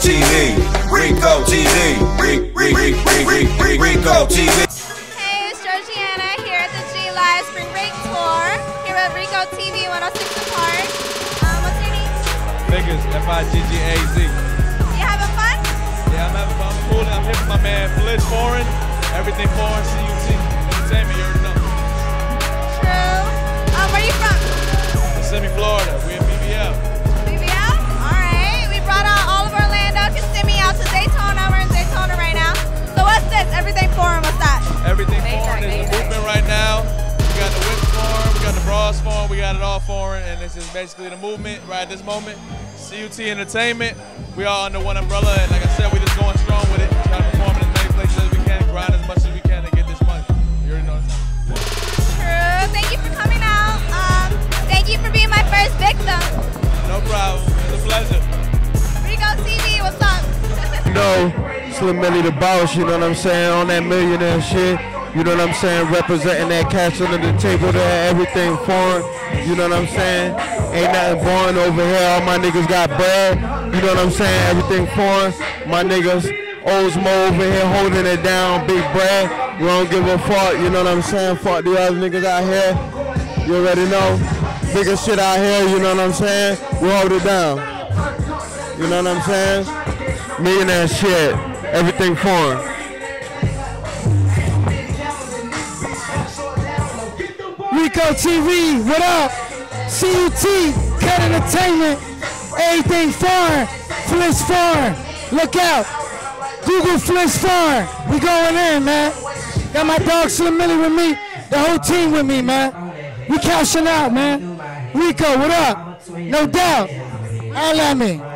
Rico TV. Rico TV. Hey, it's Georgianna here at the G Live Spring Break Tour. Here at Rico TV 106 Park. Um, what's your name? Niggas, F-I-G-G-A-Z. You having fun? Yeah, I'm having fun. I'm cool. I'm here with my man Blitz Foreign. Everything Foreign, CUT, Entertainment, we got it all for foreign, and this is basically the movement right at this moment. CUT Entertainment, we all under one umbrella, and like I said, we just going strong with it. Trying to perform in as many places as we can, grind as much as we can to get this money. You already know this. True. Thank you for coming out. Um, thank you for being my first victim. No problem. It's a pleasure. Rico TV, what's up? You know, Slim Millie the boss, you know what I'm saying, on that millionaire shit. You know what I'm saying, representing that cash under the table there, everything foreign. You know what I'm saying? Ain't nothing boring over here. All my niggas got bread. You know what I'm saying? Everything foreign. My niggas, Osmo over here holding it down, big bread. We don't give a fuck. You know what I'm saying? Fuck the other niggas out here. You already know. Bigger shit out here. You know what I'm saying? We hold it down. You know what I'm saying? Millionaire shit. Everything foreign. Rico TV, what up? CUT, Cut Entertainment, everything foreign, Fliss foreign. Look out. Google Fliss foreign. We going in, man. Got my dog Slim Millie with me, the whole team with me, man. We cashing out, man. Rico, what up? No doubt. Holla at me.